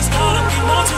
It's gonna be more